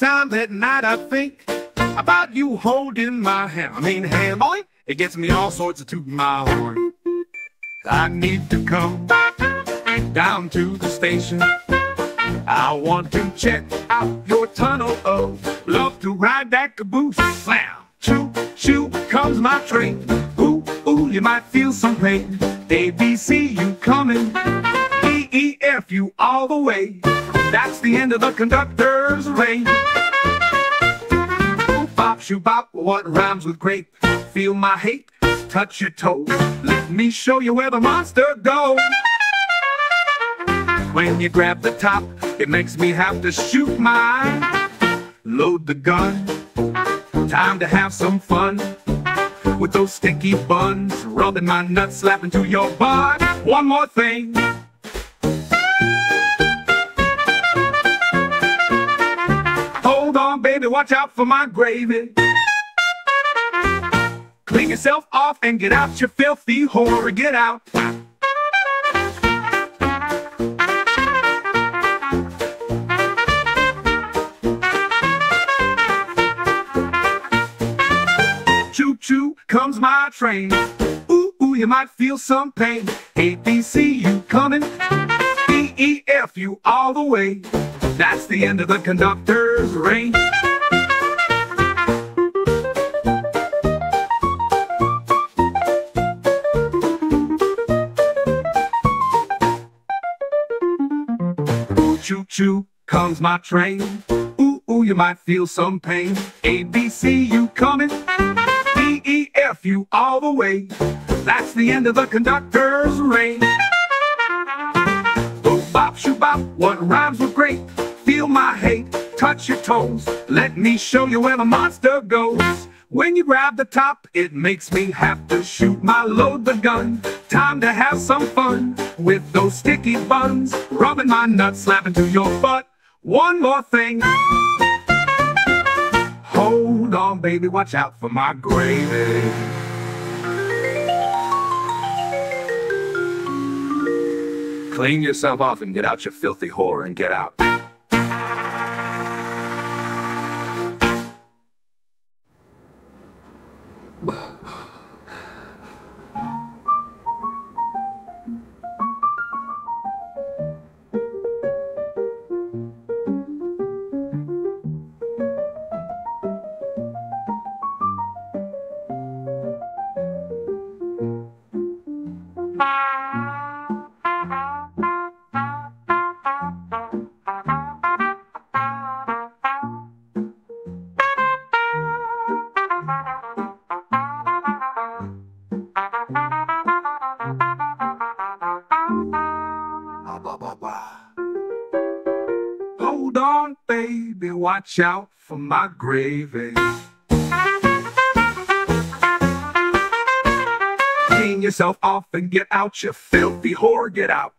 time at night I think about you holding my hand. I mean, hand, boy, it gets me all sorts of tooting my horn. I need to come down to the station. I want to check out your tunnel of love to ride that caboose. Slam, choo, choo, comes my train. Ooh, ooh, you might feel some pain. A, B, C, you coming. E, E, F, you all the way. That's the end of the conductor's reign. Bop, shoo, bop, what rhymes with grape? Feel my hate, touch your toes. Let me show you where the monster goes. When you grab the top, it makes me have to shoot my load the gun. Time to have some fun with those sticky buns, rubbing my nuts, slapping to your butt. One more thing. Baby, watch out for my gravy. Clean yourself off and get out your filthy whore, get out. Choo choo comes my train. Ooh ooh, you might feel some pain. A B C, you coming? E E F, you all the way. That's the end of the conductor's reign. Choo comes my train. Ooh, ooh, you might feel some pain. A, B, C, you coming? D, E, F, you all the way. That's the end of the conductor's reign. Boop, bop, shoo, bop, what rhymes with great? Feel my hate, touch your toes. Let me show you where the monster goes. When you grab the top, it makes me have to shoot my load the gun. Time to have some fun with those sticky buns. Rubbing my nuts, slapping to your butt. One more thing. Hold on, baby, watch out for my gravy. Clean yourself off and get out your filthy whore and get out. Hold on, baby, watch out for my gravy. Clean yourself off and get out, you filthy whore, get out.